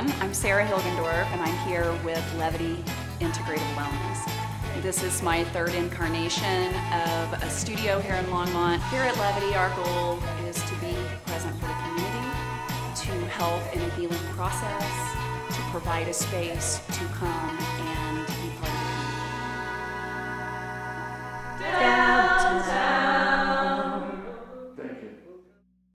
I'm Sarah Hilgendorf, and I'm here with Levity Integrative Wellness. This is my third incarnation of a studio here in Longmont. Here at Levity, our goal is to be present for the community, to help in a healing process, to provide a space to come